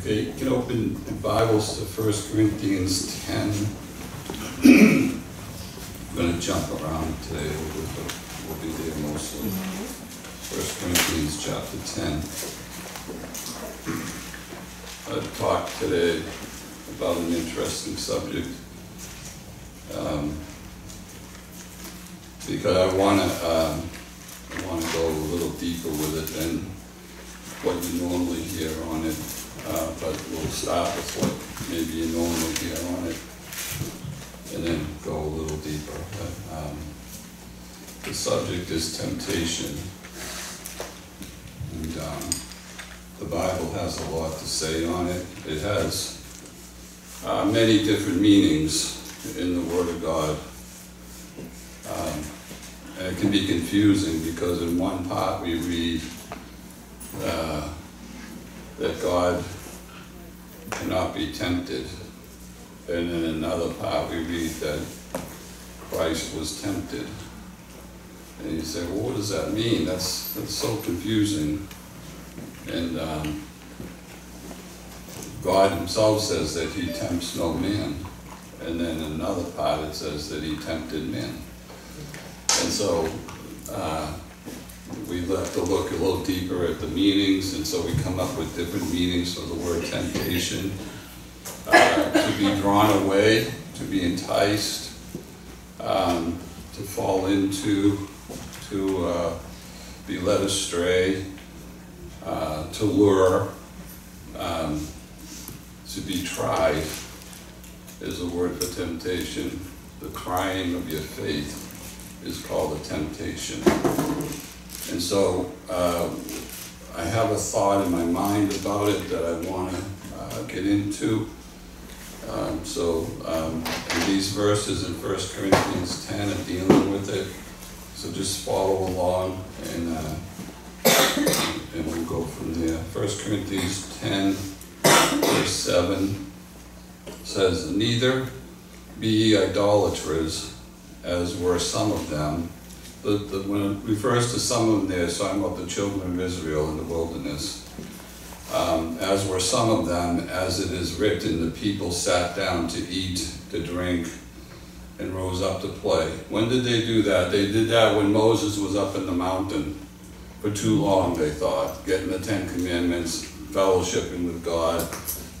Okay, you can open the Bibles to 1 Corinthians 10. I'm going to jump around today, but we'll be there mostly. 1 Corinthians chapter 10. I talked today about an interesting subject. Um, because I want to um, I want to go a little deeper with it than what you normally hear on it. Uh, but we'll start with what maybe you normally hear on it, and then go a little deeper. But, um, the subject is temptation, and um, the Bible has a lot to say on it. It has uh, many different meanings in the Word of God. Um, it can be confusing because in one part we read uh, that God cannot be tempted, and in another part we read that Christ was tempted. And you say, well, what does that mean? That's, that's so confusing. And um, God himself says that he tempts no man. And then in another part it says that he tempted men. And so uh, we have to look a little deeper at the meanings, and so we come up with different meanings for the word temptation. Uh, to be drawn away, to be enticed, um, to fall into, to uh, be led astray, uh, to lure, um, to be tried is a word for temptation. The trying of your faith is called a temptation. And so uh, I have a thought in my mind about it that I want to uh, get into. Um, so um, these verses in 1 Corinthians 10 are dealing with it. So just follow along and, uh, and we'll go from there. 1 Corinthians 10, verse 7 says, Neither be ye idolaters, as were some of them. When it refers to some of them there, it's talking about the children of Israel in the wilderness. Um, as were some of them, as it is written, the people sat down to eat, to drink, and rose up to play. When did they do that? They did that when Moses was up in the mountain for too long, they thought, getting the Ten Commandments, fellowshipping with God.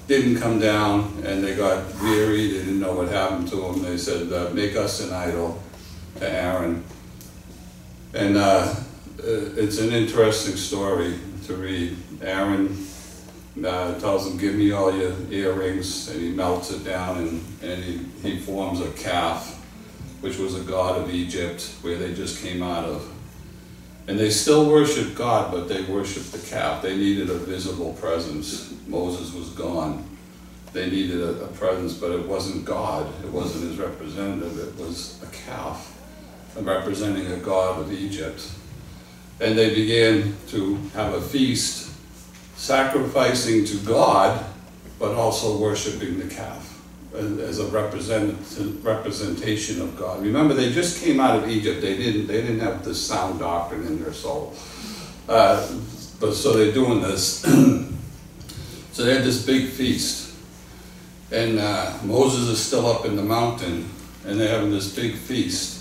Didn't come down, and they got weary, they didn't know what happened to them. They said, uh, Make us an idol to Aaron. And uh, it's an interesting story to read. Aaron uh, tells him, give me all your earrings, and he melts it down and, and he, he forms a calf, which was a god of Egypt, where they just came out of. And they still worshiped God, but they worshiped the calf. They needed a visible presence. Moses was gone. They needed a, a presence, but it wasn't God. It wasn't his representative. It was a calf representing a god of Egypt. And they began to have a feast, sacrificing to God, but also worshiping the calf as a representation of God. Remember, they just came out of Egypt. They didn't. They didn't have this sound doctrine in their soul. Uh, but so they're doing this. so they had this big feast, and uh, Moses is still up in the mountain, and they're having this big feast.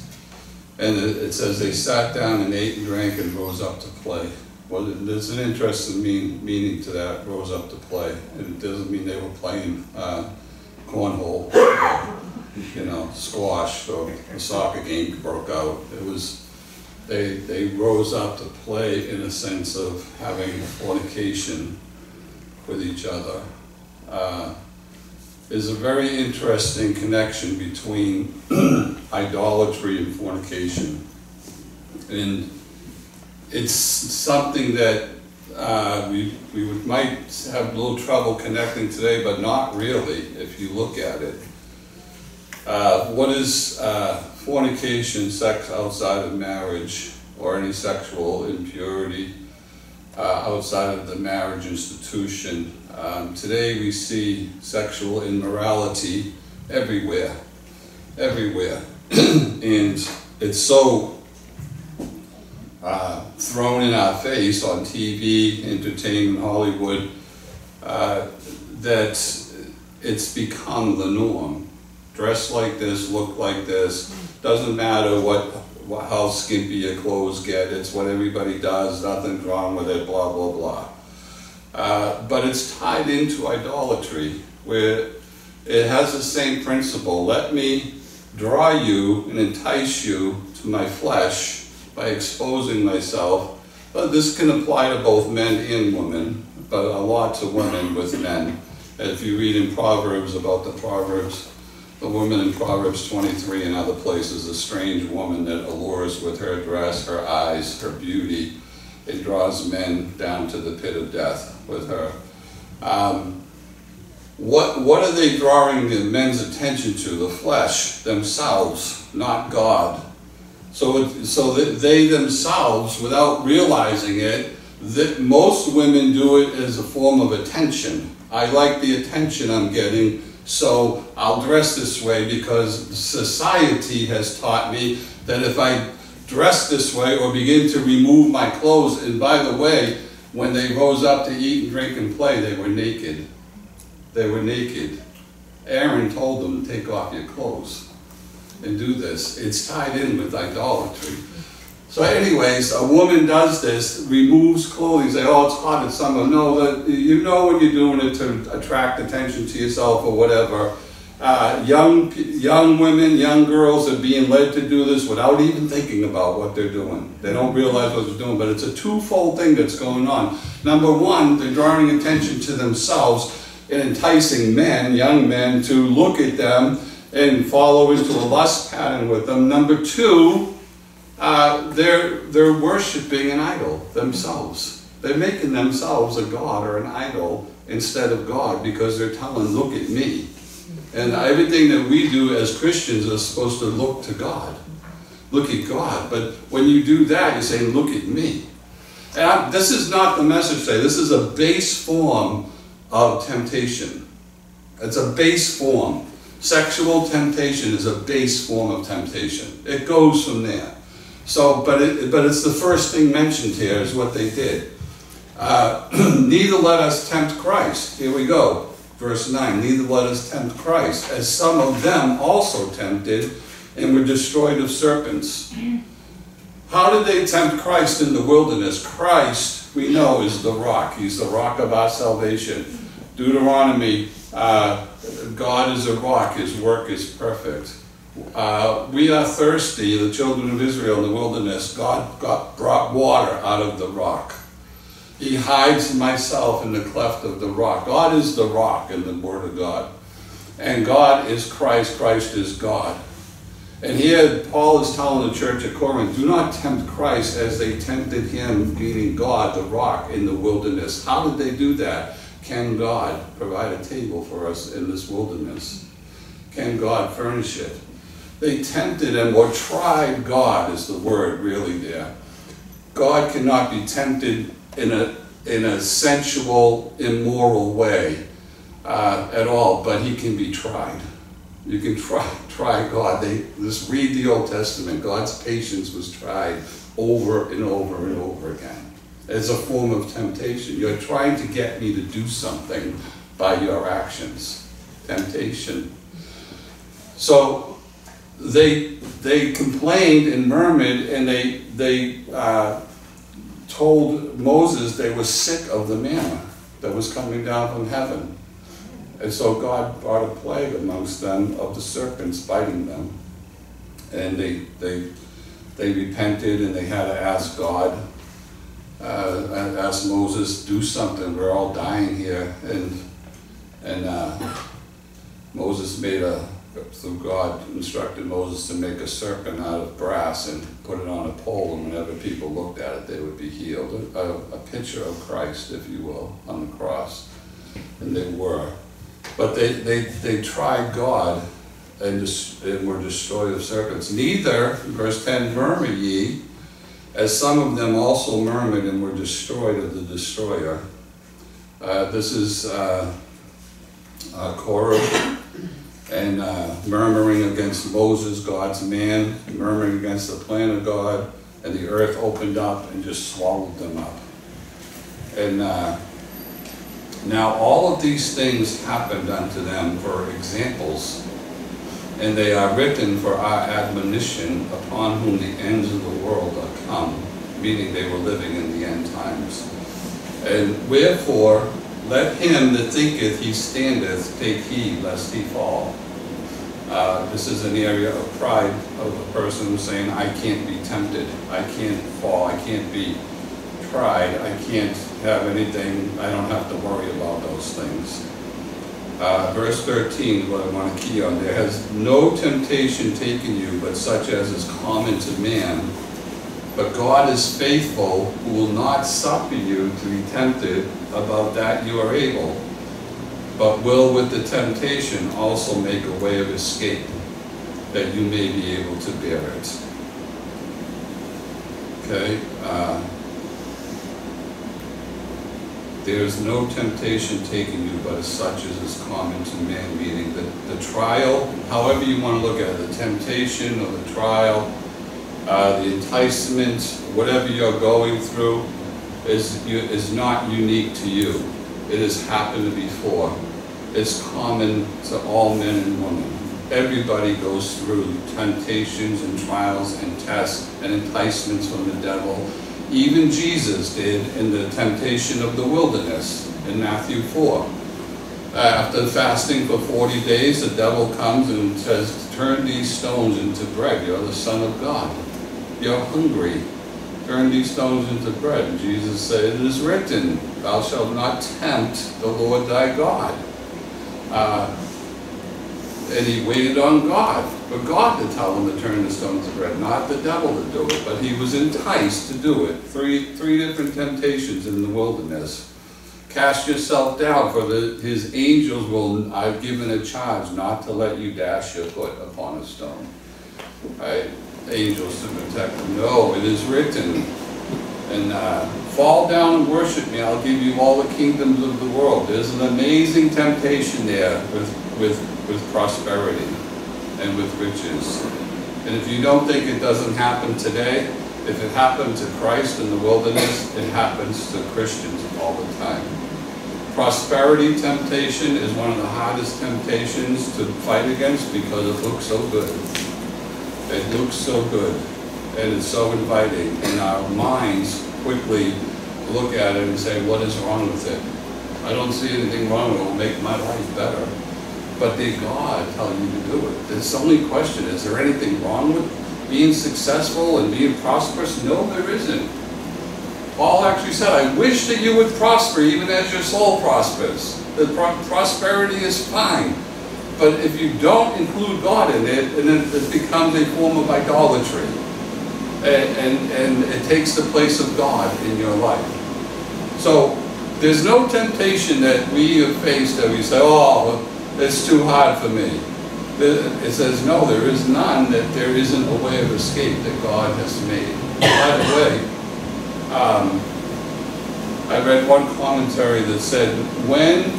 And it, says they sat down and ate and drank and rose up to play. Well, there's an interesting mean, meaning to that, rose up to play. It doesn't mean they were playing uh, cornhole, or, you know, squash, or a soccer game broke out. It was, they, they rose up to play in a sense of having fornication with each other. Uh, there's a very interesting connection between idolatry and fornication. And it's something that uh, we, we would, might have a little trouble connecting today, but not really if you look at it. Uh, what is uh, fornication, sex outside of marriage, or any sexual impurity uh, outside of the marriage institution? Um, today we see sexual immorality everywhere, everywhere. and it's so uh, thrown in our face on TV, entertainment, Hollywood. Uh, that it's become the norm. Dress like this, look like this, doesn't matter what, what how skimpy your clothes get, it's what everybody does, nothing's wrong with it, blah, blah, blah. Uh, but it's tied into idolatry, where it has the same principle. Let me draw you and entice you to my flesh by exposing myself. But this can apply to both men and women, but a lot to women with men. If you read in Proverbs about the Proverbs, the woman in Proverbs 23 and other places, a strange woman that allures with her dress, her eyes, her beauty. It draws men down to the pit of death with her. Um, what, what are they drawing the men's attention to? The flesh, themselves, not God. So, it, so that they themselves, without realizing it, that most women do it as a form of attention. I like the attention I'm getting, so I'll dress this way because society has taught me that if I dress this way or begin to remove my clothes, and by the way, when they rose up to eat and drink and play, they were naked. They were naked. Aaron told them take off your clothes and do this. It's tied in with idolatry. So anyways, a woman does this, removes clothing, say, oh, it's hot in summer. No, you know when you're doing it to attract attention to yourself or whatever. Uh, young, young women, young girls are being led to do this without even thinking about what they're doing. They don't realize what they're doing, but it's a twofold thing that's going on. Number one, they're drawing attention to themselves and enticing men, young men, to look at them and follow into a lust pattern with them. Number two, uh, they're, they're worshiping an idol themselves. They're making themselves a god or an idol instead of God because they're telling, look at me. And everything that we do as Christians is supposed to look to God. Look at God. But when you do that, you're saying, look at me. And I, this is not the message today. This is a base form of temptation. It's a base form. Sexual temptation is a base form of temptation. It goes from there. So, but it, but it's the first thing mentioned here is what they did. Uh, neither let us tempt Christ. Here we go, verse nine. Neither let us tempt Christ, as some of them also tempted, and were destroyed of serpents. How did they tempt Christ in the wilderness? Christ, we know, is the rock. He's the rock of our salvation. Deuteronomy, uh, God is a rock, his work is perfect. Uh, we are thirsty, the children of Israel in the wilderness. God, God brought water out of the rock. He hides myself in the cleft of the rock. God is the rock in the Word of God. And God is Christ, Christ is God. And here Paul is telling the church at Corinth, do not tempt Christ as they tempted him, meaning God, the rock, in the wilderness. How did they do that? Can God provide a table for us in this wilderness? Can God furnish it? They tempted him or tried God is the word really there. God cannot be tempted in a, in a sensual, immoral way uh, at all, but he can be tried. You can try, try God. They, just read the Old Testament. God's patience was tried over and over and over again as a form of temptation. You're trying to get me to do something by your actions. Temptation. So they they complained and murmured and they they uh, told Moses they were sick of the manna that was coming down from heaven. And so God brought a plague amongst them of the serpents biting them. And they they they repented and they had to ask God uh, asked Moses, do something, we're all dying here. And, and uh, Moses made a, through God instructed Moses to make a serpent out of brass and put it on a pole, and whenever people looked at it, they would be healed. A, a picture of Christ, if you will, on the cross. And they were. But they, they, they tried God and, and were destroyed of serpents. Neither, verse 10, murmur ye, as some of them also murmured and were destroyed of the destroyer. Uh, this is uh, uh, Korah and uh, murmuring against Moses, God's man, murmuring against the plan of God, and the earth opened up and just swallowed them up. And uh, Now all of these things happened unto them for examples, and they are written for our admonition upon whom the ends of the world are come, meaning they were living in the end times. And wherefore, let him that thinketh he standeth take heed lest he fall. Uh, this is an area of pride of a person saying, I can't be tempted, I can't fall, I can't be tried, I can't have anything, I don't have to worry about those things. Uh, verse 13 is what I want to key on. There has no temptation taken you but such as is common to man. But God is faithful, who will not suffer you to be tempted above that you are able, but will with the temptation also make a way of escape, that you may be able to bear it. Okay? Uh, there is no temptation taking you but such as is common to man, meaning that the trial, however you want to look at it, the temptation or the trial, uh, the enticement, whatever you're going through, is, is not unique to you. It has happened before. It's common to all men and women. Everybody goes through temptations and trials and tests and enticements from the devil even Jesus did in the temptation of the wilderness in Matthew 4. After fasting for 40 days, the devil comes and says, turn these stones into bread. You're the son of God. You're hungry. Turn these stones into bread. Jesus said, it is written, thou shalt not tempt the Lord thy God. Uh, and he waited on God, for God to tell him to turn the stones to bread, not the devil to do it. But he was enticed to do it. Three, three different temptations in the wilderness. Cast yourself down, for the, his angels will, I've given a charge not to let you dash your foot upon a stone. Right? Angels to protect them. No, it is written. And uh, fall down and worship me, I'll give you all the kingdoms of the world. There's an amazing temptation there with, with with prosperity and with riches. And if you don't think it doesn't happen today, if it happened to Christ in the wilderness, it happens to Christians all the time. Prosperity temptation is one of the hardest temptations to fight against because it looks so good. It looks so good and it's so inviting and our minds quickly look at it and say, what is wrong with it? I don't see anything wrong, it will make my life better but did God tell you to do it? The only question, is there anything wrong with being successful and being prosperous? No, there isn't. Paul actually said, I wish that you would prosper even as your soul prospers. The pro prosperity is fine. But if you don't include God in it, and it, it becomes a form of idolatry. And, and, and it takes the place of God in your life. So there's no temptation that we have faced that we say, oh, it's too hard for me. It says, no, there is none, that there isn't a way of escape that God has made. By the way, um, I read one commentary that said, when,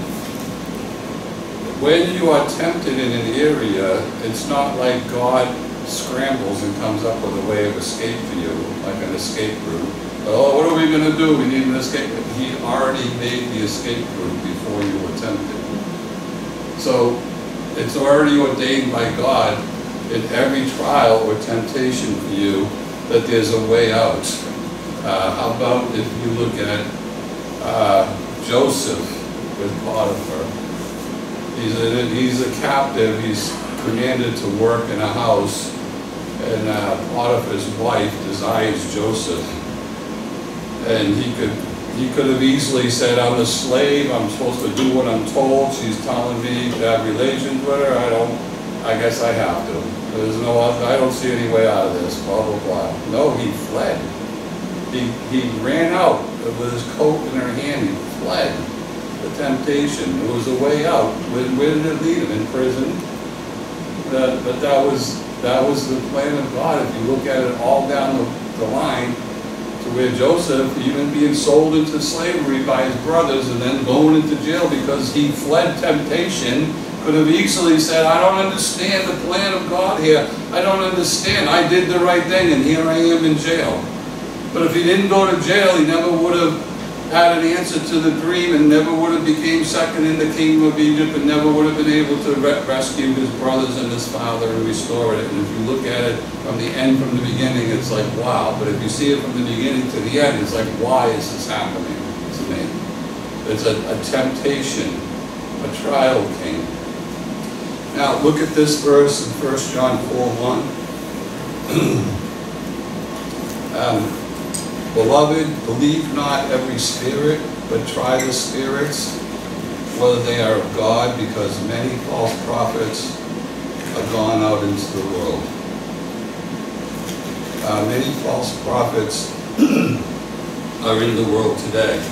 when you are tempted in an area, it's not like God scrambles and comes up with a way of escape for you, like an escape route. Oh, what are we going to do? We need an escape. He already made the escape route before you were tempted. So it's already ordained by God in every trial or temptation for you that there's a way out. Uh, how about if you look at uh, Joseph with Potiphar? He's a, he's a captive. He's commanded to work in a house. And uh, Potiphar's wife desires Joseph. And he could he could have easily said, I'm a slave, I'm supposed to do what I'm told, she's telling me to have relations with her, I don't, I guess I have to. There's no I don't see any way out of this, blah, blah, blah. No, he fled. He, he ran out with his coat in her hand, he fled the temptation. There was a way out. Where, did it lead him? In prison? But that was, that was the plan of God. If you look at it all down the, the line, to where Joseph, even being sold into slavery by his brothers and then going into jail because he fled temptation, could have easily said, I don't understand the plan of God here. I don't understand. I did the right thing and here I am in jail. But if he didn't go to jail, he never would have had an answer to the dream and never would have became second in the kingdom of Egypt and never would have been able to re rescue his brothers and his father and restore it. And if you look at it from the end, from the beginning, it's like, wow. But if you see it from the beginning to the end, it's like, why is this happening to me? It's a, a temptation, a trial came. Now look at this verse in 1 John 4, 1. um, Beloved, believe not every spirit, but try the spirits, whether they are of God, because many false prophets are gone out into the world. Uh, many false prophets are in the world today.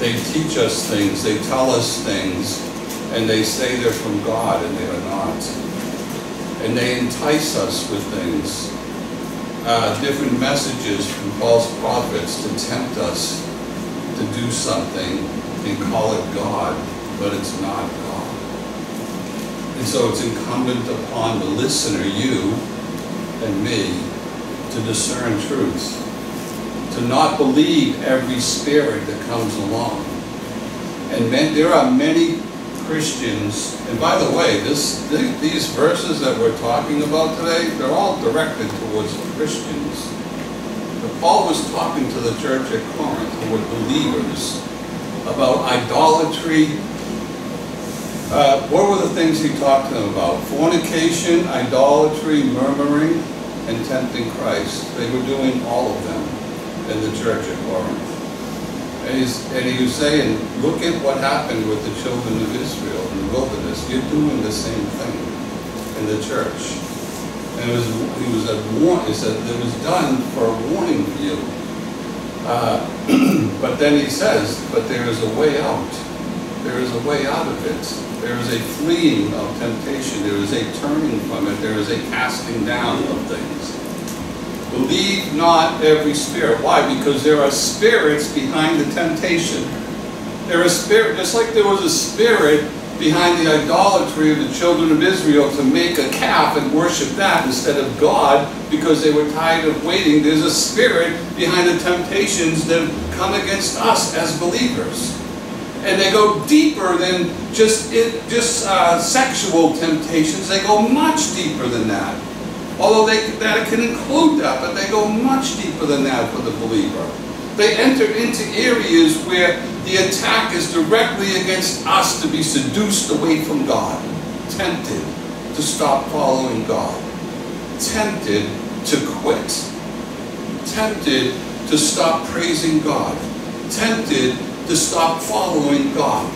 They teach us things, they tell us things, and they say they're from God, and they are not. And they entice us with things uh, different messages from false prophets to tempt us to do something and call it God, but it's not God. And so it's incumbent upon the listener, you and me, to discern truth, to not believe every spirit that comes along. And there are many Christians, and by the way, this, these verses that we're talking about today, they're all directed towards Christians. But Paul was talking to the church at Corinth, who were believers, about idolatry. Uh, what were the things he talked to them about? Fornication, idolatry, murmuring, and tempting Christ. They were doing all of them in the church at Corinth. And, he's, and he was saying, look at what happened with the children of Israel in the wilderness. You're doing the same thing in the church. And it was, he was a warn, he said, it was done for a warning for you. Uh, but then he says, but there is a way out. There is a way out of it. There is a fleeing of temptation. There is a turning from it. There is a casting down of things. Believe not every spirit. Why? Because there are spirits behind the temptation. There are spirit, just like there was a spirit behind the idolatry of the children of Israel to make a calf and worship that instead of God because they were tired of waiting. There's a spirit behind the temptations that come against us as believers. And they go deeper than just, it, just uh, sexual temptations. They go much deeper than that. Although they, that can include that, but they go much deeper than that for the believer. They enter into areas where the attack is directly against us to be seduced away from God, tempted to stop following God, tempted to quit, tempted to stop praising God, tempted to stop following God.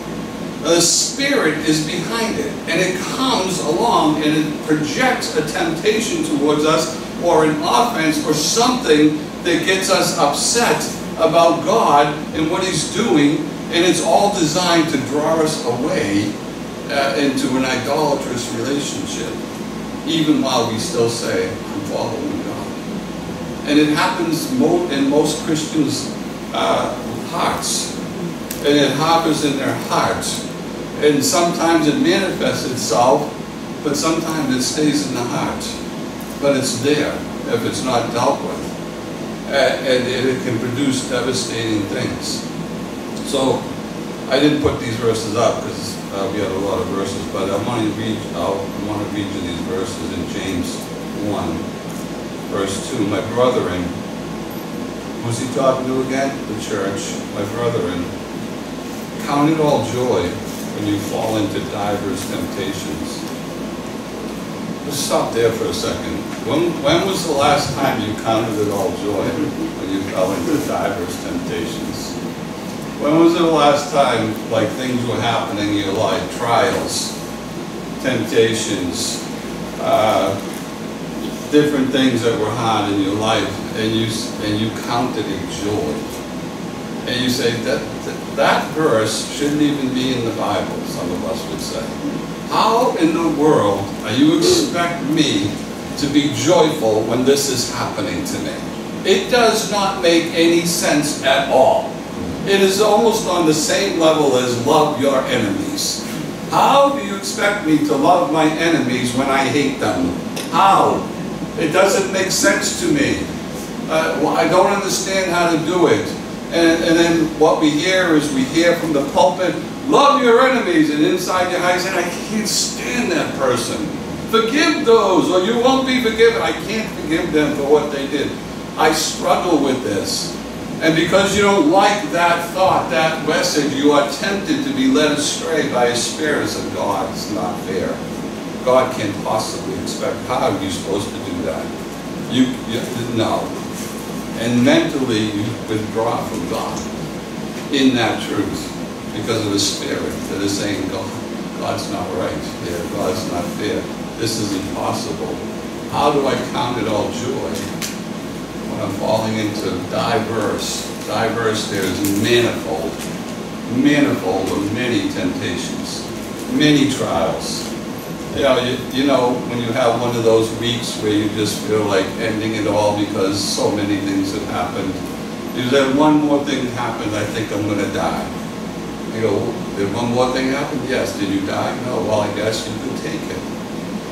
The Spirit is behind it, and it comes along and it projects a temptation towards us or an offense or something that gets us upset about God and what He's doing, and it's all designed to draw us away uh, into an idolatrous relationship, even while we still say, I'm following God. And it happens mo in most Christians' uh, hearts, and it harbors in their hearts. And sometimes it manifests itself, but sometimes it stays in the heart. But it's there if it's not dealt with. And it can produce devastating things. So I didn't put these verses up because uh, we had a lot of verses, but I want to read, I want to read you these verses in James 1, verse 2. My brethren, who's he talking to again? The church. My brethren, count it all joy when you fall into divers temptations. Let's stop there for a second. When, when was the last time you counted it all joy when you fell into divers temptations? When was the last time, like things were happening in your life, trials, temptations, uh, different things that were hard in your life, and you and you counted it joy? And you say, that, that, that verse shouldn't even be in the Bible, some of us would say. How in the world are you expect me to be joyful when this is happening to me? It does not make any sense at all. It is almost on the same level as love your enemies. How do you expect me to love my enemies when I hate them? How? It doesn't make sense to me. Uh, I don't understand how to do it. And, and then what we hear is we hear from the pulpit, love your enemies, and inside your heart, I can't stand that person. Forgive those, or you won't be forgiven. I can't forgive them for what they did. I struggle with this. And because you don't like that thought, that message, you are tempted to be led astray by a spirit of God's not fair. God can't possibly expect. How are you supposed to do that? You, you no. And mentally you withdraw from God in that truth because of the spirit that is saying, God, God's not right. God's not fair. This is impossible. How do I count it all joy? When I'm falling into diverse, diverse, there's manifold, manifold of many temptations, many trials. You know, you, you know, when you have one of those weeks where you just feel like ending it all because so many things have happened. You said one more thing happened, I think I'm going to die. You know, did one more thing happen? Yes. Did you die? No. Well, I guess you could take it.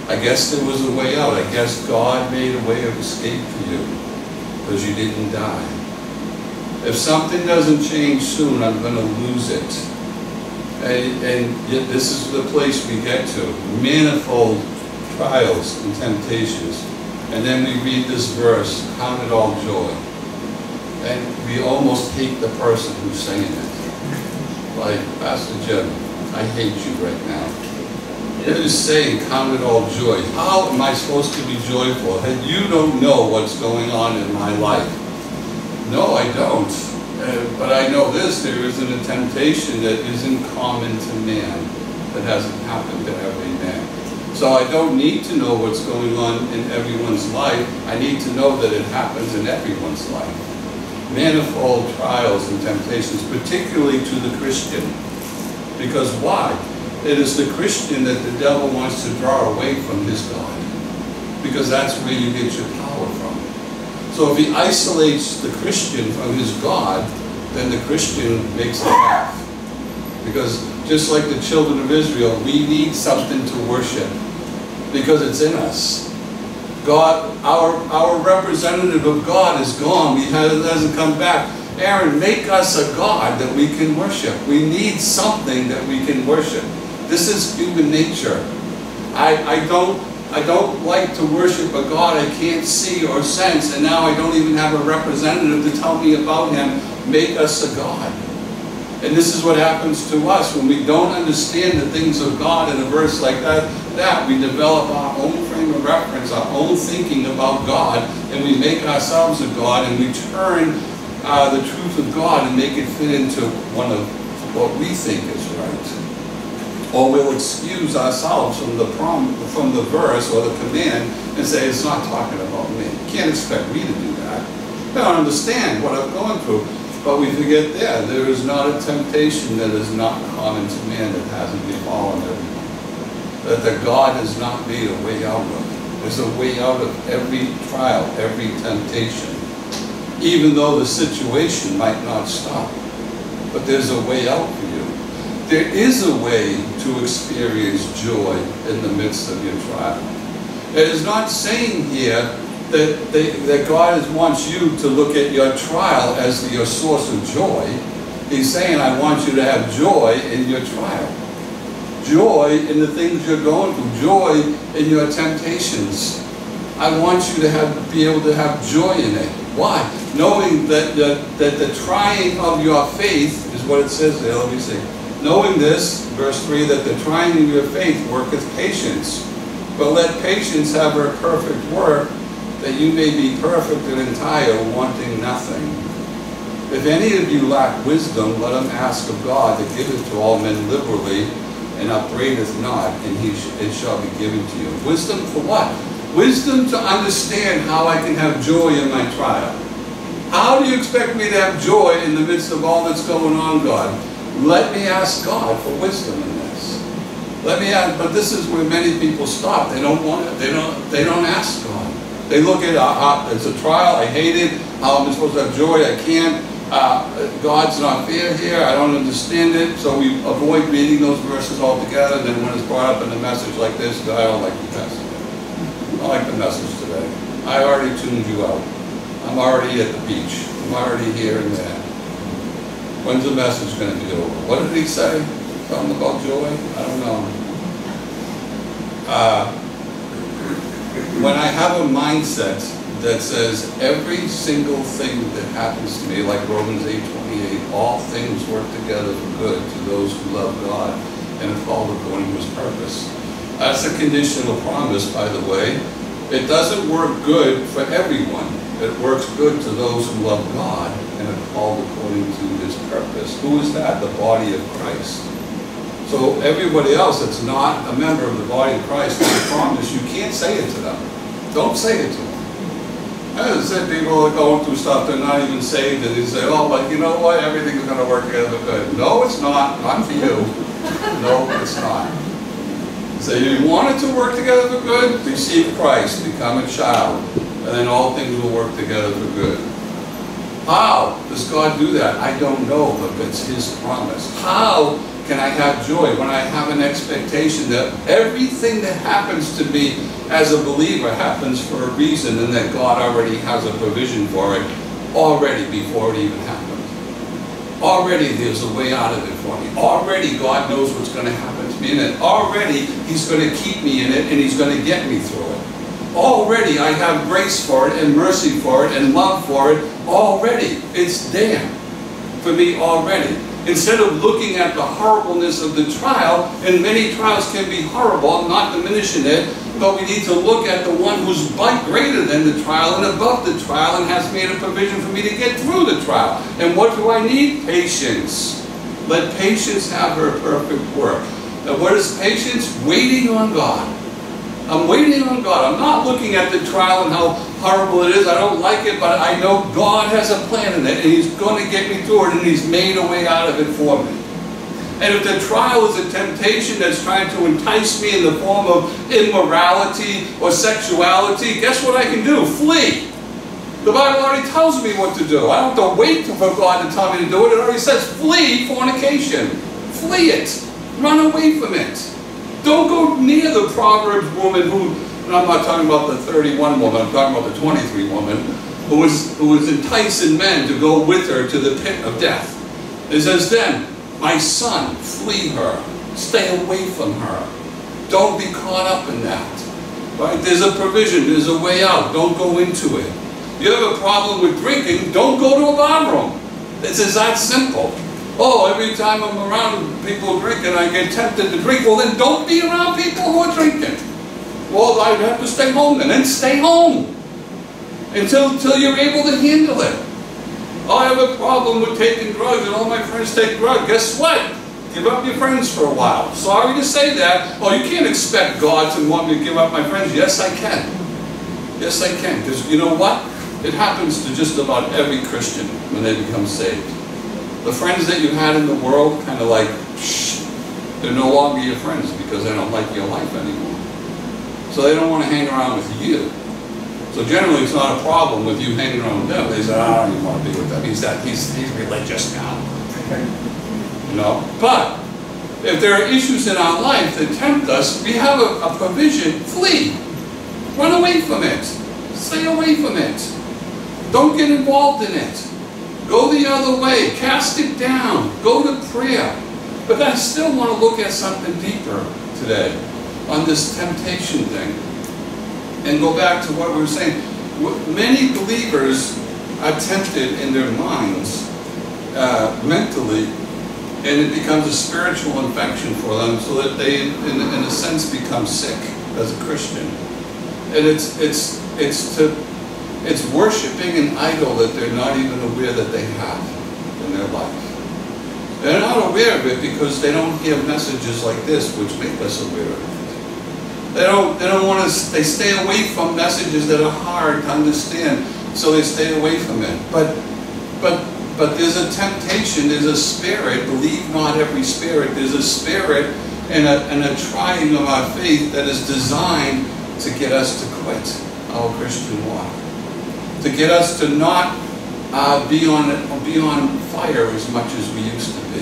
I guess there was a way out. I guess God made a way of escape for you because you didn't die. If something doesn't change soon, I'm going to lose it. And, and yet this is the place we get to. Manifold trials and temptations. And then we read this verse, count it all joy. And we almost hate the person who's saying it. Like, Pastor Jim, I hate you right now. It is saying, count it all joy. How am I supposed to be joyful? And you don't know what's going on in my life. No, I don't. Uh, but I know this, there isn't a temptation that isn't common to man, that hasn't happened to every man. So I don't need to know what's going on in everyone's life. I need to know that it happens in everyone's life. Manifold trials and temptations, particularly to the Christian. Because why? It is the Christian that the devil wants to draw away from his God. Because that's where you get your power from. So if he isolates the Christian from his God, then the Christian makes the path. Because just like the children of Israel, we need something to worship. Because it's in us. God, our, our representative of God is gone. He hasn't come back. Aaron, make us a God that we can worship. We need something that we can worship. This is human nature. I, I don't I don't like to worship a God I can't see or sense, and now I don't even have a representative to tell me about him. Make us a God. And this is what happens to us when we don't understand the things of God in a verse like that. That we develop our own frame of reference, our own thinking about God, and we make ourselves a God, and we turn uh, the truth of God and make it fit into one of what we think is right or we'll excuse ourselves from the prom, from the verse or the command and say it's not talking about me. You can't expect me to do that. I don't understand what I'm going through. But we forget there, there is not a temptation that is not common to man that hasn't befallen everyone. That the God has not made a way out of. There's a way out of every trial, every temptation. Even though the situation might not stop. But there's a way out for you. There is a way to experience joy in the midst of your trial. It is not saying here that, they, that God wants you to look at your trial as your source of joy. He's saying, I want you to have joy in your trial. Joy in the things you're going through. Joy in your temptations. I want you to have, be able to have joy in it. Why? Knowing that, that, that the trying of your faith is what it says there. Let me see Knowing this, verse 3, that the trying of your faith worketh patience. But let patience have her perfect work, that you may be perfect and entire, wanting nothing. If any of you lack wisdom, let him ask of God to give it to all men liberally, and upbraideth not, and he sh it shall be given to you. Wisdom for what? Wisdom to understand how I can have joy in my trial. How do you expect me to have joy in the midst of all that's going on, God? Let me ask God for wisdom in this. Let me ask, but this is where many people stop. They don't want it. They don't. They don't ask God. They look at uh, uh, it's a trial. I hate it. How am I supposed to have joy? I can't. Uh, God's not fair here. I don't understand it. So we avoid reading those verses altogether. And then when it's brought up in a message like this, I don't like the message. I like the message today. I already tuned you out. I'm already at the beach. I'm already here and there. When's the message going to be over? What did he say? Something about joy? I don't know. Uh, when I have a mindset that says every single thing that happens to me, like Romans 8:28, all things work together for good to those who love God and are called according to his purpose. That's a conditional promise, by the way. It doesn't work good for everyone. It works good to those who love God and are called according to his purpose. Who is that? The body of Christ. So everybody else that's not a member of the body of Christ, I promise you can't say it to them. Don't say it to them. I said people are going through stuff, they're not even saved, and they say, oh, but you know what, everything's going to work together good. No, it's not. Not for you. No, it's not. So you want it to work together for good? Receive Christ, become a child, and then all things will work together for good. How does God do that? I don't know, but it's His promise. How can I have joy when I have an expectation that everything that happens to me as a believer happens for a reason and that God already has a provision for it already before it even happened? Already there's a way out of it for me. Already God knows what's going to happen to me in it. Already He's going to keep me in it and He's going to get me through it. Already I have grace for it and mercy for it and love for it. Already. It's there for me already. Instead of looking at the horribleness of the trial, and many trials can be horrible, I'm not diminishing it, but we need to look at the one who's greater than the trial and above the trial and has made a provision for me to get through the trial. And what do I need? Patience. Let patience have her perfect work. And what is patience? Waiting on God. I'm waiting on God. I'm not looking at the trial and how horrible it is. I don't like it, but I know God has a plan in it, and He's going to get me through it, and He's made a way out of it for me. And if the trial is a temptation that's trying to entice me in the form of immorality or sexuality, guess what I can do? Flee. The Bible already tells me what to do. I don't have to wait for God to tell me to do it. It already says, flee fornication. Flee it. Run away from it. Don't go near the Proverbs woman who, and I'm not talking about the 31 woman, I'm talking about the 23 woman, who was, who was enticing men to go with her to the pit of death. It says then, my son, flee her. Stay away from her. Don't be caught up in that. Right? There's a provision, there's a way out. Don't go into it. You have a problem with drinking, don't go to a bar room. This is that simple. Oh, every time I'm around people drinking, I get tempted to drink. Well, then don't be around people who are drinking. Well, I'd have to stay home then. Then stay home until, until you're able to handle it. I have a problem with taking drugs and all my friends take drugs. Guess what? Give up your friends for a while. Sorry to say that. Oh, you can't expect God to want me to give up my friends. Yes, I can. Yes, I can. Because you know what? It happens to just about every Christian when they become saved. The friends that you had in the world, kind of like, shh, they're no longer your friends because they don't like your life anymore. So they don't want to hang around with you. So generally it's not a problem with you hanging around with them. They say, I don't even want to be with them. He's that he's he's religious now. You know? But if there are issues in our life that tempt us, we have a, a provision, flee. Run away from it. Stay away from it. Don't get involved in it. Other way. Cast it down. Go to prayer. But I still want to look at something deeper today on this temptation thing. And go back to what we were saying. Many believers are tempted in their minds, uh, mentally, and it becomes a spiritual infection for them so that they, in, in a sense, become sick as a Christian. And it's, it's, it's to it's worshiping an idol that they're not even aware that they have in their life. They're not aware of it because they don't hear messages like this which make us aware of it. They don't, they don't want to, they stay away from messages that are hard to understand, so they stay away from it. But, but, but there's a temptation, there's a spirit, believe not every spirit, there's a spirit and a, and a trying of our faith that is designed to get us to quit our Christian walk to get us to not uh, be, on, be on fire as much as we used to be.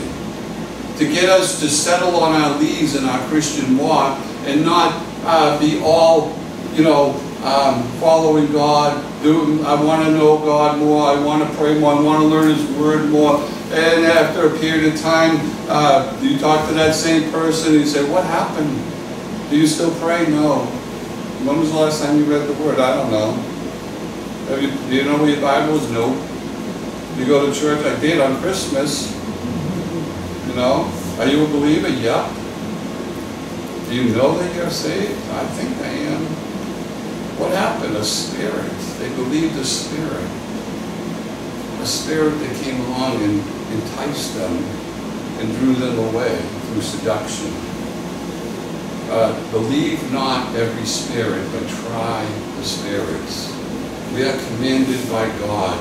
To get us to settle on our leaves in our Christian walk and not uh, be all, you know, um, following God, doing, I want to know God more, I want to pray more, I want to learn His Word more. And after a period of time, uh, you talk to that same person, and you say, what happened? Do you still pray? No. When was the last time you read the Word? I don't know. Do you know your Bible is? No. You go to church? I did on Christmas. You know? Are you a believer? Yeah. Do you know that you're saved? I think I am. What happened? A spirit. They believed a spirit. A spirit that came along and enticed them and drew them away through seduction. Uh, believe not every spirit, but try the spirits. We are commanded by God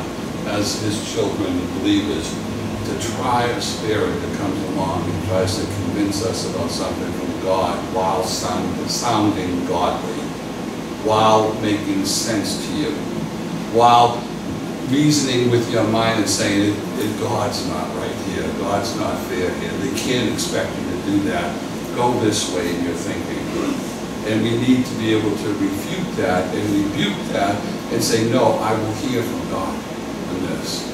as His children, and believers, to try a spirit that comes along and tries to convince us about something from God while sound, sounding godly, while making sense to you, while reasoning with your mind and saying, God's not right here, God's not fair here, they can't expect you to do that. Go this way in your thinking. And we need to be able to refute that and rebuke that and say, no, I will hear from God on this.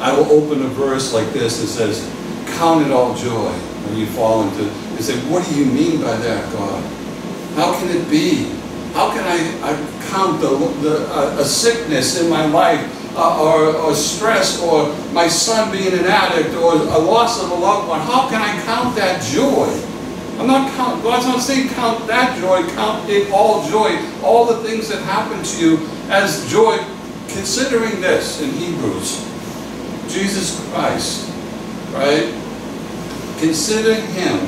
I will open a verse like this that says, count it all joy when you fall into, and say, what do you mean by that, God? How can it be? How can I, I count the, the, uh, a sickness in my life uh, or, or stress or my son being an addict or a loss of a loved one? How can I count that joy? I'm not count, God's not saying count that joy, count it all joy, all the things that happen to you as joy, considering this in Hebrews, Jesus Christ, right? Considering him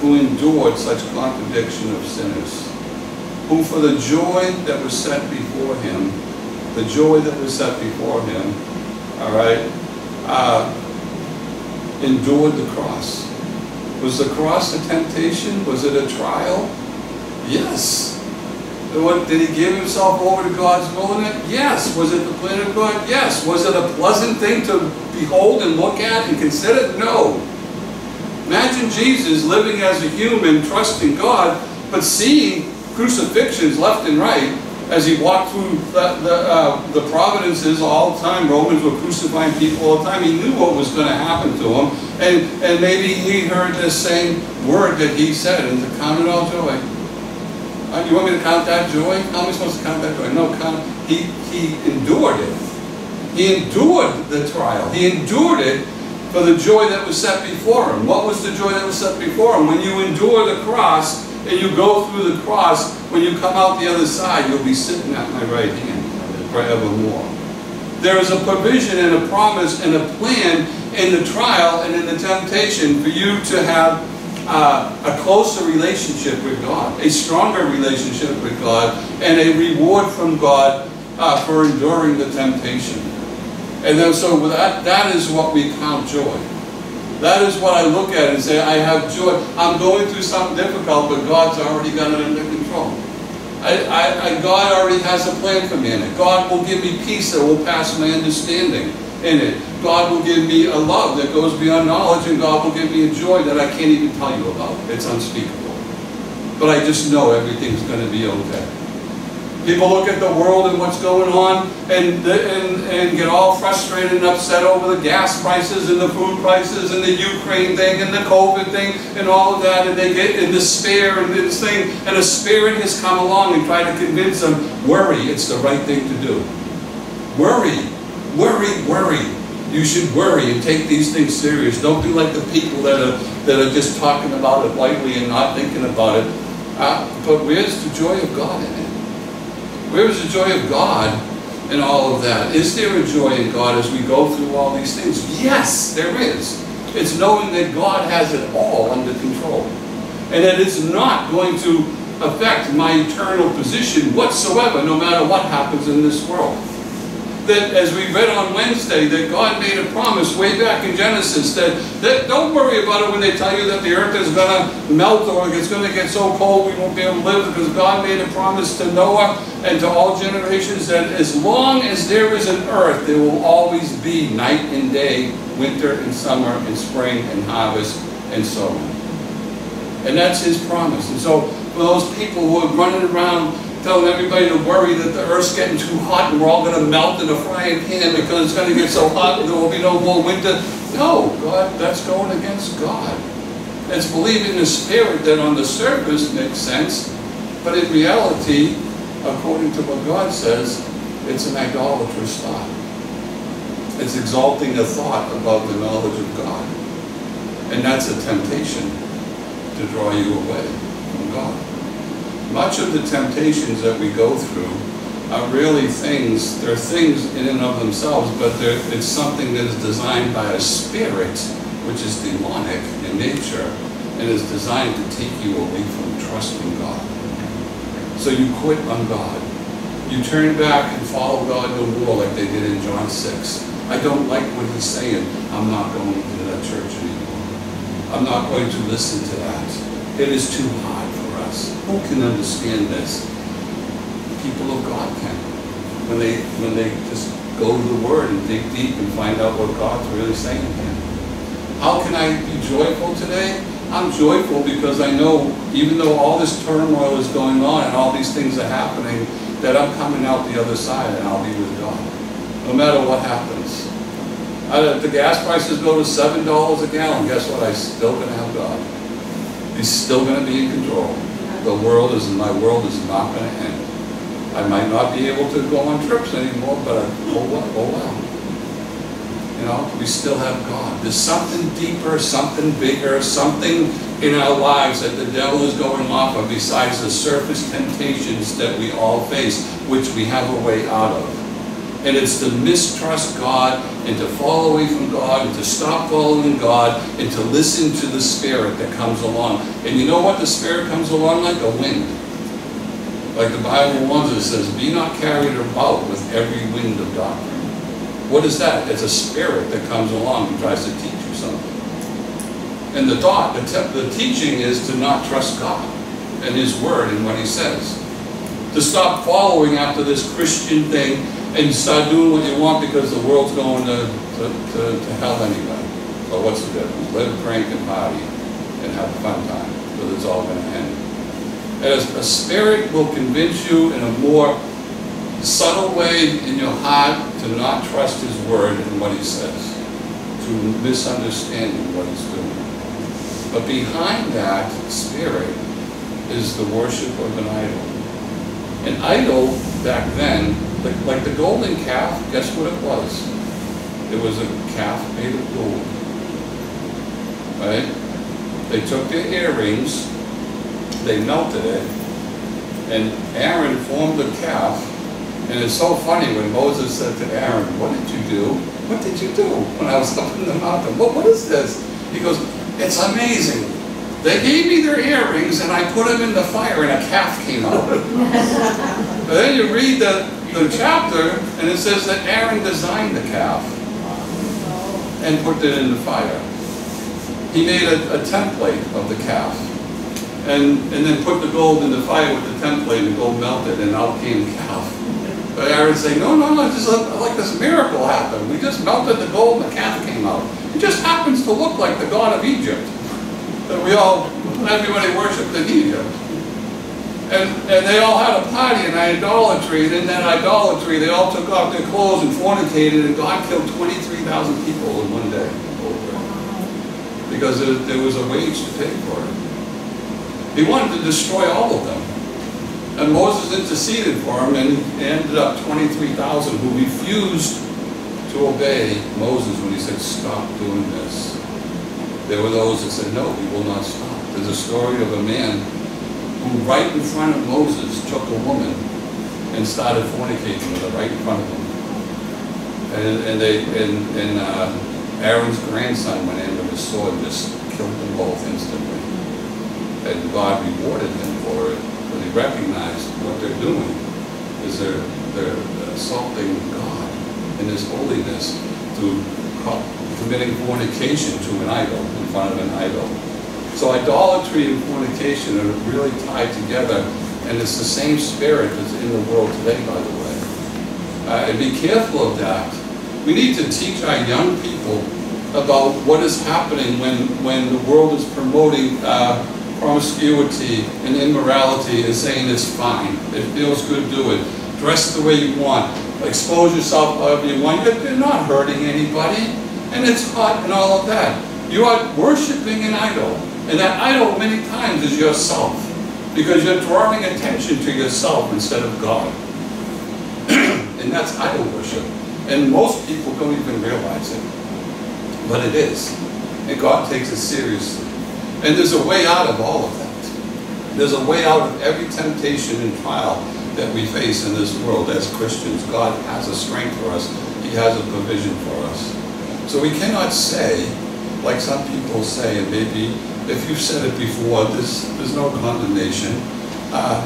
who endured such contradiction of sinners, who for the joy that was set before him, the joy that was set before him, all right, uh, endured the cross was the cross a temptation? Was it a trial? Yes. Did he give himself over to God's will in it? Yes. Was it the plan of God? Yes. Was it a pleasant thing to behold and look at and consider? No. Imagine Jesus living as a human, trusting God, but seeing crucifixions left and right as he walked through the, the, uh, the providences all the time. Romans were crucifying people all the time. He knew what was going to happen to him. And, and maybe he heard this same word that he said, and to count it all joy. Uh, you want me to count that joy? How am I supposed to count that joy? No, count. He, he endured it. He endured the trial. He endured it for the joy that was set before him. What was the joy that was set before him? When you endure the cross, and you go through the cross, when you come out the other side, you'll be sitting at my right hand forevermore. There is a provision and a promise and a plan in the trial and in the temptation for you to have uh, a closer relationship with God, a stronger relationship with God, and a reward from God uh, for enduring the temptation. And then so that, that is what we count joy. That is what I look at and say, I have joy. I'm going through something difficult, but God's already got it under control. I, I, I, God already has a plan for me in it. God will give me peace that will pass my understanding in it. God will give me a love that goes beyond knowledge, and God will give me a joy that I can't even tell you about. It's unspeakable. But I just know everything's going to be okay. People look at the world and what's going on and, and, and get all frustrated and upset over the gas prices and the food prices and the Ukraine thing and the COVID thing and all of that and they get in despair and this thing and a spirit has come along and tried to convince them, worry, it's the right thing to do. Worry, worry, worry. You should worry and take these things serious. Don't be like the people that are, that are just talking about it lightly and not thinking about it. Uh, but where's the joy of God in it? Where is the joy of God in all of that? Is there a joy in God as we go through all these things? Yes, there is. It's knowing that God has it all under control. And that it's not going to affect my eternal position whatsoever, no matter what happens in this world that as we read on Wednesday, that God made a promise way back in Genesis that, that don't worry about it when they tell you that the earth is going to melt or it's going to get so cold we won't be able to live because God made a promise to Noah and to all generations that as long as there is an earth, there will always be night and day, winter and summer and spring and harvest and so on. And that's his promise. And so for those people who are running around telling everybody to worry that the earth's getting too hot and we're all going to melt in a frying pan because it's going to get so hot and there will be no more winter. No, God, that's going against God. It's believing the spirit that on the surface makes sense, but in reality, according to what God says, it's an idolatrous thought. It's exalting a thought above the knowledge of God. And that's a temptation to draw you away from God. Much of the temptations that we go through are really things, they're things in and of themselves, but it's something that is designed by a spirit, which is demonic in nature, and is designed to take you away from trusting God. So you quit on God. You turn back and follow God no more like they did in John 6. I don't like what he's saying. I'm not going to that church anymore. I'm not going to listen to that. It is too hard us. Who can understand this? People of God can. When they when they just go to the Word and dig deep and find out what God's really saying here. How can I be joyful today? I'm joyful because I know even though all this turmoil is going on and all these things are happening, that I'm coming out the other side and I'll be with God. No matter what happens. The gas prices go to $7 a gallon. Guess what? I'm still going to have God. He's still going to be in control the world is, my world is not going to end. I might not be able to go on trips anymore, but I, oh well, oh well. You know, we still have God. There's something deeper, something bigger, something in our lives that the devil is going off of besides the surface temptations that we all face, which we have a way out of. And it's to mistrust God and to fall away from God and to stop following God and to listen to the Spirit that comes along. And you know what the Spirit comes along like? A wind. Like the Bible warns us, says, be not carried about with every wind of doctrine. What is that? It's a spirit that comes along and tries to teach you something. And the thought, the, the teaching is to not trust God and His Word and what He says. To stop following after this Christian thing and start doing what you want because the world's going to, to, to, to hell anyway. So what's the difference? Live, drink, and party, and have a fun time, because it's all going to end. As a spirit will convince you in a more subtle way in your heart to not trust his word and what he says, to misunderstanding what he's doing. But behind that spirit is the worship of an idol. An idol back then like, like the golden calf, guess what it was? It was a calf made of gold. Right? They took their earrings, they melted it, and Aaron formed the calf. And it's so funny when Moses said to Aaron, what did you do? What did you do when I was up in the mountain? What, what is this? He goes, it's amazing. They gave me their earrings and I put them in the fire and a calf came out. but then you read the, the chapter, and it says that Aaron designed the calf and put it in the fire. He made a, a template of the calf and, and then put the gold in the fire with the template and the gold melted and out came the calf. But Aaron saying, no, no, no, just like this miracle happened. We just melted the gold and the calf came out. It just happens to look like the God of Egypt that we all, everybody worshipped in Egypt. And, and they all had a party in idolatry, and in that idolatry, they all took off their clothes and fornicated, and God killed 23,000 people in one day. Because there, there was a wage to pay for it. He wanted to destroy all of them. And Moses interceded for him, and ended up 23,000 who refused to obey Moses when he said, stop doing this. There were those that said, no, we will not stop. There's a story of a man who right in front of Moses took a woman and started fornicating with her right in front of him. And, and they and, and uh, Aaron's grandson went in with his sword and just killed them both instantly. And God rewarded him for it, but he recognized what they're doing is they're they're assaulting God in His holiness through committing fornication to an idol in front of an idol. So idolatry and fornication are really tied together, and it's the same spirit that's in the world today, by the way. Uh, and be careful of that. We need to teach our young people about what is happening when, when the world is promoting uh, promiscuity and immorality and saying it's fine. It feels good, do it. Dress the way you want. Expose yourself however you want. You're not hurting anybody. And it's hot and all of that. You are worshiping an idol. And that idol many times is yourself. Because you're drawing attention to yourself instead of God. and that's idol worship. And most people don't even realize it. But it is. And God takes it seriously. And there's a way out of all of that. There's a way out of every temptation and trial that we face in this world as Christians. God has a strength for us. He has a provision for us. So we cannot say, like some people say, and maybe if you've said it before, there's, there's no condemnation. Uh,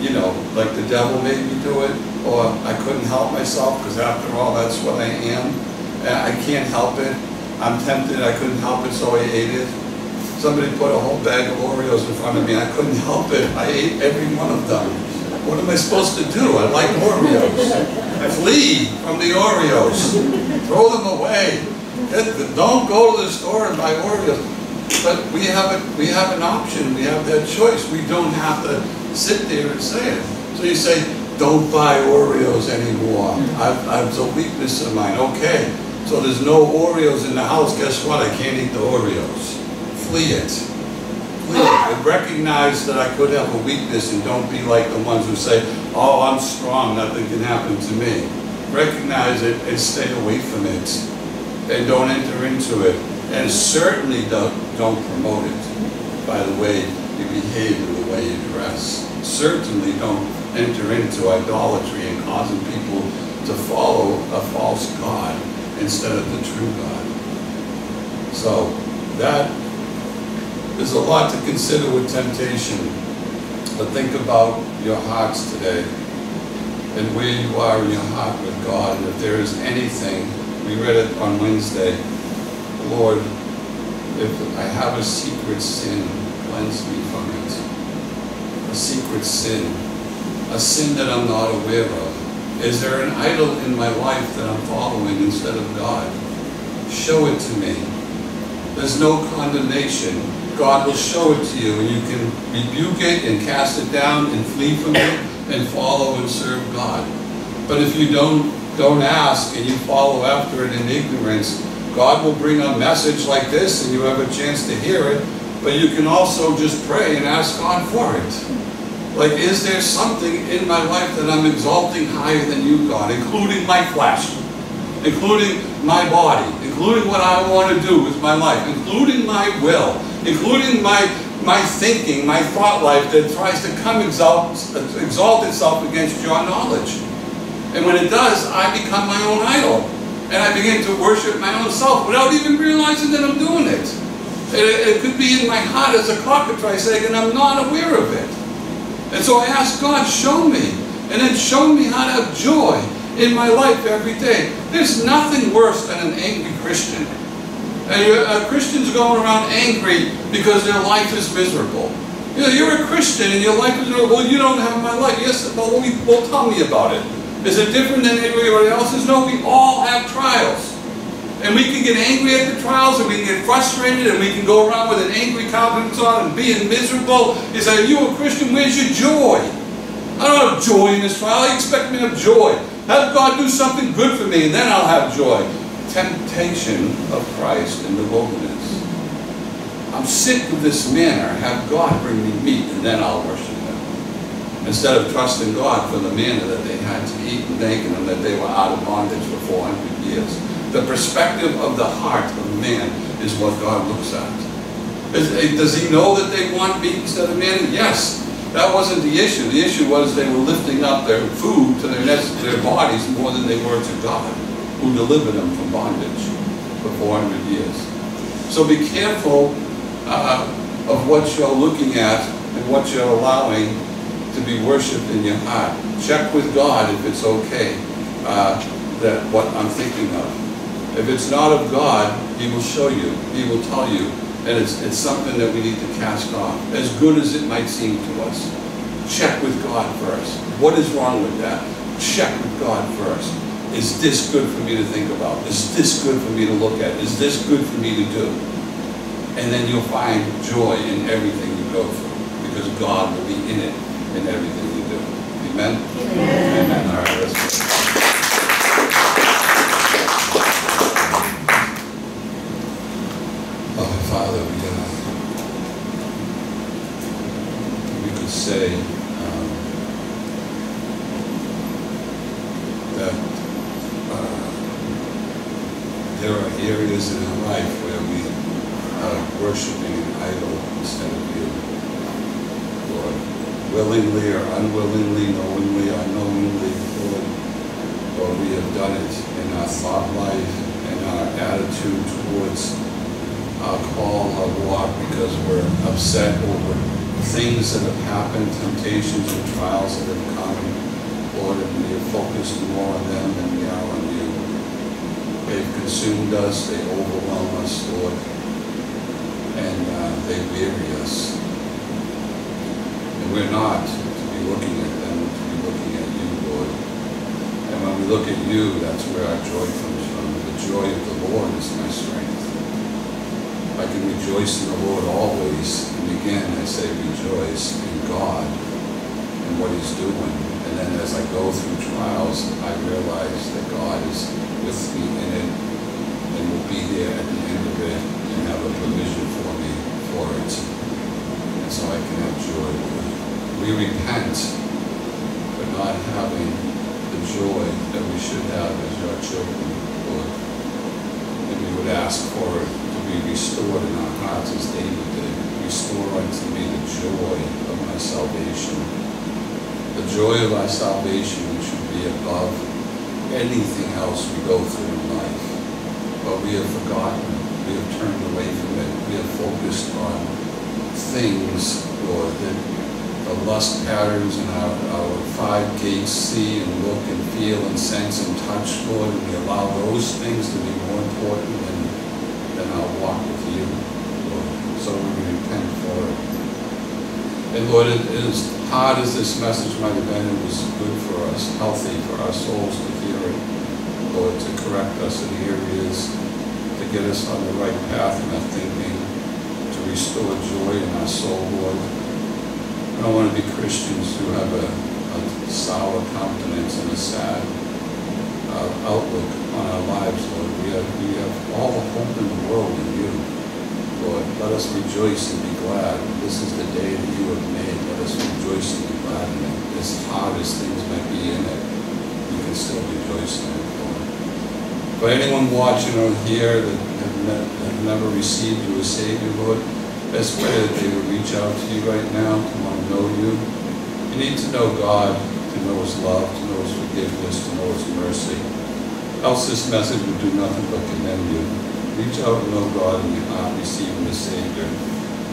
you know, like the devil made me do it, or I couldn't help myself because after all, that's what I am. I can't help it. I'm tempted, I couldn't help it, so I ate it. Somebody put a whole bag of Oreos in front of me, I couldn't help it. I ate every one of them. What am I supposed to do? I like Oreos. I flee from the Oreos. Throw them away. Don't go to the store and buy Oreos. But we have a, we have an option. We have that choice. We don't have to sit there and say it. So you say, don't buy Oreos anymore. Mm. I've, I've a weakness of mine. Okay. So there's no Oreos in the house. Guess what? I can't eat the Oreos. Flee it. Flee it. And recognize that I could have a weakness and don't be like the ones who say, oh, I'm strong. Nothing can happen to me. Recognize it and stay away from it. And don't enter into it. And certainly don't, don't promote it by the way you behave and the way you dress. Certainly don't enter into idolatry and causing people to follow a false God instead of the true God. So that is a lot to consider with temptation. But think about your hearts today and where you are in your heart with God. And if there is anything, we read it on Wednesday, Lord, if I have a secret sin, cleanse me from it. A secret sin, a sin that I'm not aware of. Is there an idol in my life that I'm following instead of God? Show it to me. There's no condemnation. God will show it to you and you can rebuke it and cast it down and flee from it and follow and serve God. But if you don't, don't ask and you follow after it in ignorance, God will bring a message like this and you have a chance to hear it, but you can also just pray and ask God for it. Like, is there something in my life that I'm exalting higher than you, God, including my flesh, including my body, including what I want to do with my life, including my will, including my, my thinking, my thought life that tries to come exalt, exalt itself against your knowledge. And when it does, I become my own idol and I begin to worship my own self without even realizing that I'm doing it. It, it could be in my heart as a cockatrice egg and I'm not aware of it. And so I ask God, show me. And then show me how to have joy in my life every day. There's nothing worse than an angry Christian. And a uh, Christian's going around angry because their life is miserable. You know, you're a Christian and your life is miserable. Well, you don't have my life. Yes, well, tell me about it. Is it different than anybody else's? No, we all have trials. And we can get angry at the trials and we can get frustrated and we can go around with an angry countenance on and being miserable. Say, are you a Christian? Where's your joy? I don't have joy in this trial. I expect me to have joy. Have God do something good for me and then I'll have joy. Temptation of Christ in the wilderness. I'm sick of this manna. Have God bring me meat and then I'll worship instead of trusting God for the manna that they had to eat and thanking Him that they were out of bondage for 400 years. The perspective of the heart of man is what God looks at. Does He know that they want meat instead of manna? Yes. That wasn't the issue. The issue was they were lifting up their food to their, their bodies more than they were to God, who delivered them from bondage for 400 years. So be careful uh, of what you're looking at and what you're allowing to be worshipped in your heart. Check with God if it's okay, uh, that what I'm thinking of. If it's not of God, He will show you. He will tell you. And it's, it's something that we need to cast off. As good as it might seem to us. Check with God first. What is wrong with that? Check with God first. Is this good for me to think about? Is this good for me to look at? Is this good for me to do? And then you'll find joy in everything you go through, because God will be in it, in everything you do. Amen? Amen. Amen. All right, let's pray. Oh, Father, we, uh, we could say um, that uh, there are areas in our life where we are worshiping an idol instead of you. Lord, willingly or unwillingly, knowingly unknowingly, Lord, we have done it in our thought life, in our attitude towards our call, our walk, because we're upset over things that have happened, temptations and trials that have come, Lord, and we have focused more on them than we are on you. They've consumed us, they overwhelm us, Lord, and uh, they weary us. We're not to be looking at them, to be looking at you, Lord. And when we look at you, that's where our joy comes from. The joy of the Lord is my strength. I can rejoice in the Lord always. And again, I say rejoice in God and what He's doing. And then as I go through trials, I realize that God is with me in it and will be there at the end of it and have a provision for me for it. And so I can have joy. We repent for not having the joy that we should have as your children, Lord. And we would ask for it to be restored in our hearts as David did. Restore unto me the joy of my salvation. The joy of our salvation should be above anything else we go through in life. But we have forgotten, we have turned away from it, we have focused on things, Lord, that the lust patterns and our, our five gates see and look and feel and sense and touch, Lord, and we allow those things to be more important than, than our walk with you, Lord. So we repent for it. And Lord, it, as hard as this message might have been, it was good for us, healthy for our souls to hear it, Lord, to correct us in areas, to get us on the right path in our thinking, to restore joy in our soul, Lord. I want to be Christians who have a, a sour countenance and a sad uh, outlook on our lives, Lord. We have, we have all the hope in the world in you, Lord. Let us rejoice and be glad. This is the day that you have made. Let us rejoice and be glad in it. As hard as things might be in it, you can still rejoice in it, Lord. For anyone watching or here that have, ne- have never received you as Savior, Lord, let's pray that they would reach out to you right now know you. You need to know God, to know His love, to know His forgiveness, to know His mercy. Else this message would do nothing but condemn you. Reach out and know God and you heart, receive Him as Savior.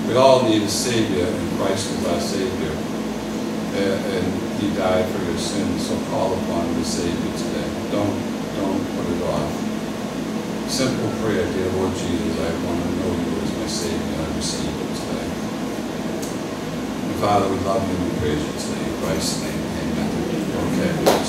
We all need a Savior, and Christ is our Savior. Uh, and He died for your sins, so call upon the Savior today. Don't, don't put it off. Simple prayer, dear Lord Jesus, I want to know you as my Savior, and I receive Father, we love you we praise you. In Christ's name, amen. Okay.